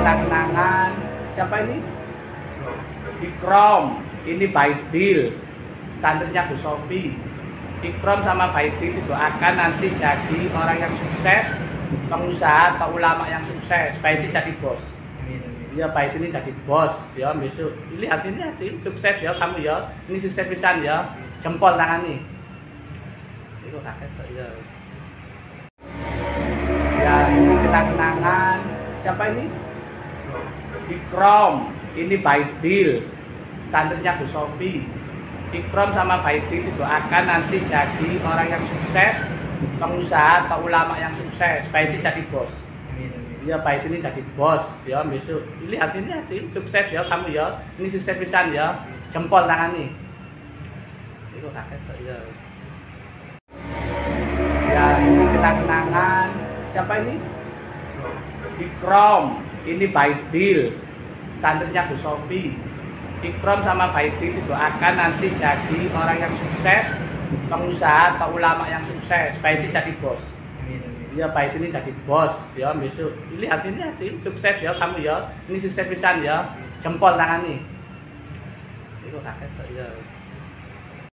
kenang-kenangan siapa ini? Ikrom ini Baidil. Santrinya Bu Sofi. Ikrom sama Baidil itu akan nanti jadi orang yang sukses pengusaha atau ulama yang sukses. Baidil jadi bos. Ya Baidil ini jadi bos. Ya besok. Lihat sini hati sukses ya kamu ya. Ini sukses pisan ya. Jempol tangan nih. Itu ya ya ini kenang-kenangan siapa ini Ikrom ini Baidil. Santrinya Bu Sofi. Ikrom sama Baidil itu akan nanti jadi orang yang sukses pengusaha atau ulama yang sukses. Baidil jadi bos. Ya Baidil ini jadi bos. Ya besok. Lihat sini hati sukses ya kamu ya. Ini sukses pisan ya. Jempol tangan nih. Itu kaget ya ya ini kenang-kenangan siapa ini Ikrom ini Baidil. Santrinya Bu Sofi. Ikrom sama Baidil itu akan nanti jadi orang yang sukses pengusaha atau ulama yang sukses. Baidil jadi bos. Ya Baidil ini jadi bos. Ya besok. Lihat sini hati sukses ya kamu ya. Ini sukses pisan ya. Jempol tangan nih. Itu tuh ya